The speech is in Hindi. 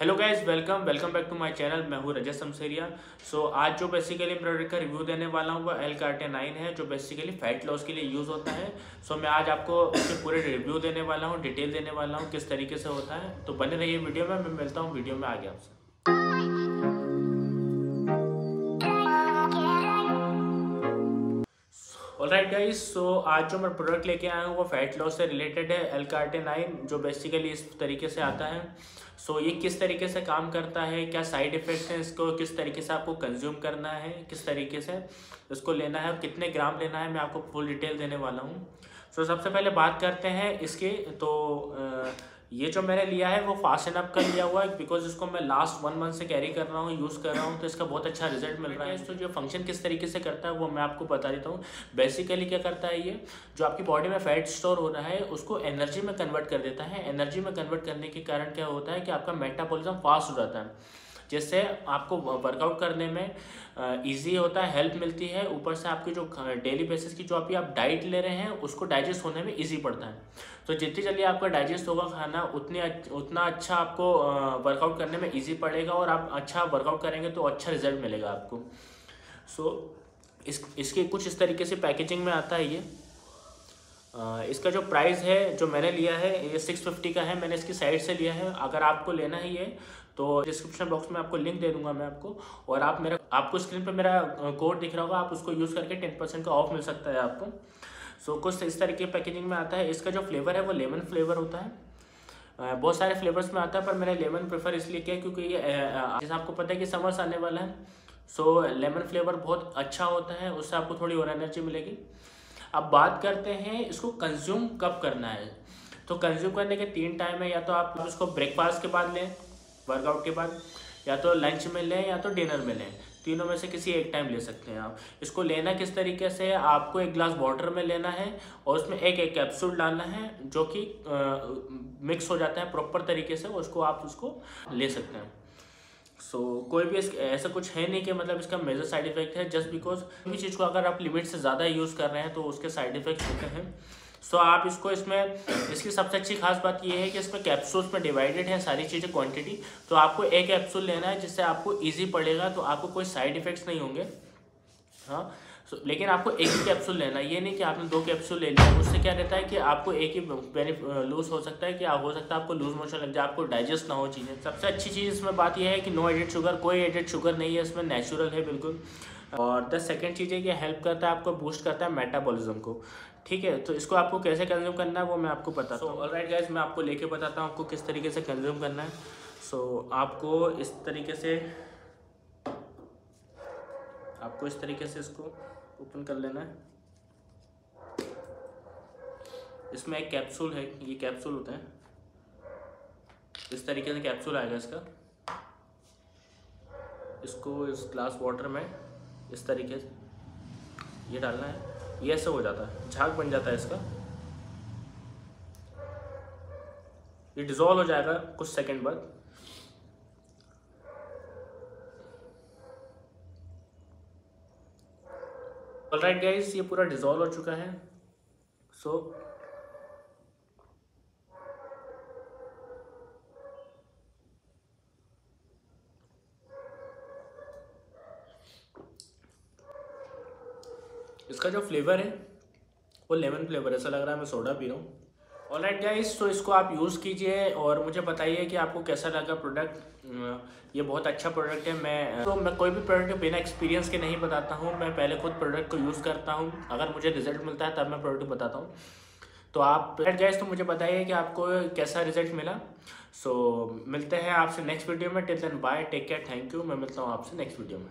Hello guys welcome welcome back to my channel मैं हूँ रजत समसेरिया. सो आज जो बेसिकली प्रोडक्ट का रिव्यू देने वाला हूँ वो एल कार्टे नाइन है जो बेसिकली फैट लॉस के लिए यूज़ होता है. सो so, मैं आज आपको उसके पूरे रिव्यू देने वाला हूँ डिटेल देने वाला हूँ किस तरीके से होता है. तो बने रहिए वीडियो में मैं मिलता हूँ वीडियो में आगे आपसे. राइट गाइस सो आज जो मैं प्रोडक्ट लेके आया हूँ वो फैट लॉस से रिलेटेड है एल कार्टे नाइन जो बेसिकली इस तरीके से आता है। सो so, ये किस तरीके से काम करता है क्या साइड इफ़ेक्ट्स हैं इसको किस तरीके से आपको कंज्यूम करना है किस तरीके से इसको लेना है और कितने ग्राम लेना है मैं आपको फुल डिटेल देने वाला हूँ। सो so, सबसे पहले बात करते हैं इसके तो आ, ये जो मैंने लिया है वो फास्ट एंड अप का लिया हुआ है बिकॉज़ इसको मैं लास्ट वन मंथ से कैरी कर रहा हूँ यूज़ कर रहा हूँ तो इसका बहुत अच्छा रिज़ल्ट मिल रहा है। तो जो फ़ंक्शन किस तरीके से करता है वो मैं आपको बता देता हूँ। बेसिकली क्या करता है ये? जो आपकी बॉडी में फैट स्टोर हो रहा है उसको एनर्जी में कन्वर्ट कर देता है। एनर्जी में कन्वर्ट करने के कारण क्या होता है कि आपका मेटाबोलिज्म फास्ट हो जाता है। जिससे आपको वर्कआउट करने में इजी होता है हेल्प मिलती है। ऊपर से आपकी जो डेली बेसिस की जो अभी आप डाइट ले रहे हैं उसको डाइजेस्ट होने में इजी पड़ता है। तो जितनी जल्दी आपका डाइजेस्ट होगा खाना उतनी उतना अच्छा आपको वर्कआउट करने में ईजी पड़ेगा और आप अच्छा वर्कआउट करेंगे तो अच्छा रिज़ल्ट मिलेगा आपको। सो so, इस इसके कुछ इस तरीके से पैकेजिंग में आता है ये। इसका जो प्राइस है, जो मैंने लिया है, ये सिक्स फिफ्टी का है, मैंने इसकी साइड से लिया है। अगर आपको लेना ही है तो डिस्क्रिप्शन बॉक्स में आपको लिंक दे दूँगा मैं आपको। और आप मेरा, आपको स्क्रीन पे मेरा कोड दिख रहा होगा, आप उसको यूज़ करके टेन परसेंट का ऑफ़ मिल सकता है आपको। सो कुछ इस तरीके पैकेजिंग में आता है। इसका जो फ्लेवर है, वो लेमन फ्लेवर होता है। बहुत सारे फ्लेवर्स में आता है, पर मैंने लेमन प्रेफर इसलिए किया क्योंकि ये जैसे आपको पता है कि समर्स आने वाला है। सो लेमन फ्लेवर बहुत अच्छा होता है, उससे आपको थोड़ी और एनर्जी मिलेगी। अब बात करते हैं इसको कंज्यूम कब करना है। तो कंज्यूम करने के तीन टाइम है, या तो आप उसको ब्रेकफास्ट के बाद लें वर्कआउट के बाद, या तो लंच में लें, या तो डिनर में लें। तीनों में से किसी एक टाइम ले सकते हैं आप। इसको लेना किस तरीके से आपको एक ग्लास वाटर में लेना है, और उसमें एक एक कैप्सूल डालना है, जो कि मिक्स हो जाता है प्रॉपर तरीके से, उसको आप उसको ले सकते हैं। सो so, कोई भी ऐसा कुछ है नहीं कि मतलब इसका मेजर साइड इफ़ेक्ट है जस्ट बिकॉज़ किसी चीज़ को अगर आप लिमिट से ज़्यादा यूज़ कर रहे हैं तो उसके साइड इफ़ेक्ट होते हैं। सो so, आप इसको इसमें इसकी सबसे अच्छी खास बात यह है कि इसमें कैप्सूल्स में डिवाइडेड है सारी चीज़ें क्वांटिटी तो आपको एक कैप्सूल लेना है जिससे आपको ईजी पड़ेगा तो आपको कोई साइड इफेक्ट्स नहीं होंगे। हाँ? So, लेकिन आपको एक ही कैप्सूल लेना है। ये नहीं कि आपने दो कैप्सूल ले लिया। उससे क्या रहता है कि आपको एक ही लूज हो सकता है कि आप हो सकता है आपको लूज मोशन लग जाए आपको डाइजेस्ट ना हो चीज़ें। सबसे अच्छी चीज़ इसमें बात यह है कि नो एडिड शुगर कोई एडिड शुगर नहीं है इसमें नेचुरल है बिल्कुल। और द सेकेंड चीज़ है कि हेल्प करता है आपको बूस्ट करता है मेटाबॉलिज्म को। ठीक है? तो इसको आपको कैसे कंज्यूम करना है वो मैं आपको बताता हूँ। ऑल राइट गाइज़ मैं आपको लेके बताता हूँ आपको किस तरीके से कंज्यूम करना है। सो so, आपको इस तरीके से आपको इस तरीके से इसको ओपन कर लेना है। इसमें एक कैप्सूल है, ये कैप्सूल होते हैं। इस तरीके से कैप्सूल आएगा इसका। इसको इस ग्लास वाटर में इस तरीके से ये डालना है। ये ऐसे हो जाता है, झाग बन जाता है इसका। ये डिज़ोल्व हो जाएगा कुछ सेकंड बाद। राइट गाइस ये पूरा डिज़ोल्व हो चुका है। सो so, इसका जो फ्लेवर है वो लेमन फ्लेवर ऐसा लग रहा है मैं सोडा पी रहा हूँ। ऑल राइट गाइस तो इसको आप यूज़ कीजिए और मुझे बताइए कि आपको कैसा लगा प्रोडक्ट ये बहुत अच्छा प्रोडक्ट है। मैं तो मैं कोई भी प्रोडक्ट बिना एक्सपीरियंस के नहीं बताता हूँ। मैं पहले खुद प्रोडक्ट को यूज़ करता हूँ। अगर मुझे रिज़ल्ट मिलता है तब मैं प्रोडक्ट बताता हूँ। तो आप गाइस तो मुझे बताइए कि आपको कैसा रिज़ल्ट मिला। सो so, मिलते हैं आपसे नेक्स्ट वीडियो में। Till then bye take care thank you मैं मिलता हूँ आपसे नेक्स्ट वीडियो में।